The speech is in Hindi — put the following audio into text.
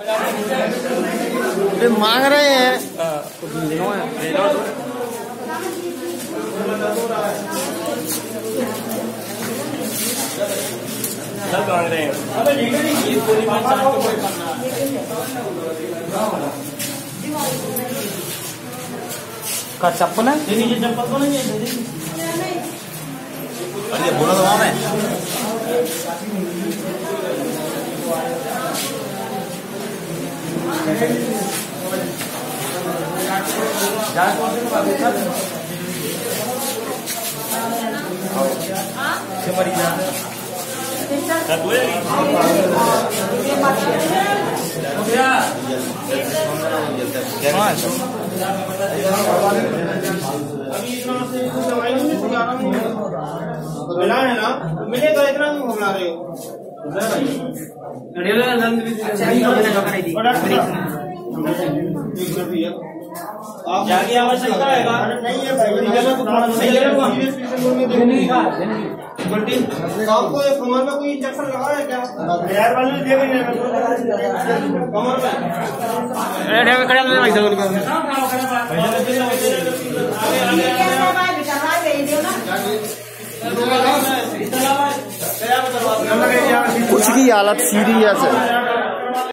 ये मांग रहे हैं। सब मांग रहे हैं? का चप्पल है चप्पल तो नहीं है अरे बोला तो मैं। सब हुए अभी इतना मिला है ना मिले तो इतना क्यों घबरा रहे हो आप जाके आवश्यकता है नहीं है है आपको कमर में कोई इंजेक्शन लगा है क्या यार वाले दे कमर में की हालत सीरियस है।